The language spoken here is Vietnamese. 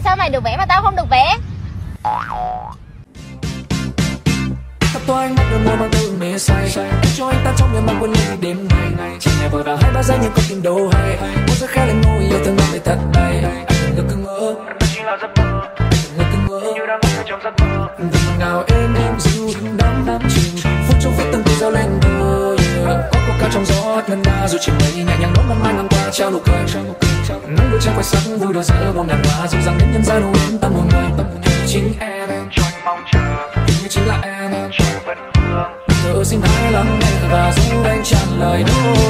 Tại sao mày được vẽ mà tao không được vẽ? Tôi anh mắt đôi môi mang mê say. Cho anh ta trong mang quên đi đêm ngày Chỉ nghe vội hai ba giây nhưng có đâu hay. Khẽ lên môi, yêu thương thật Anh đừng cứ ngỡ. Là giấc mơ Đừng cứ ngỡ. Như đang ngủ trong giấc mơ nào dịu đắm đắm chìm. Phút trong phút từng từ giao lên. Có trong gió ngân nga. Dù chỉ mây nhẹ nhàng đón năm mai ngang qua. Trao nụ cười trang quay sắc vui đôi giữa bông đàn hoa dịu dàng đến nhân gian đến tâm hồn người tâm hồn người chính em. Cho anh mong chờ. Hình chính là em. Anh vẫn vương. Thở xin hãy lắng nghe và giúp anh trả lời đôi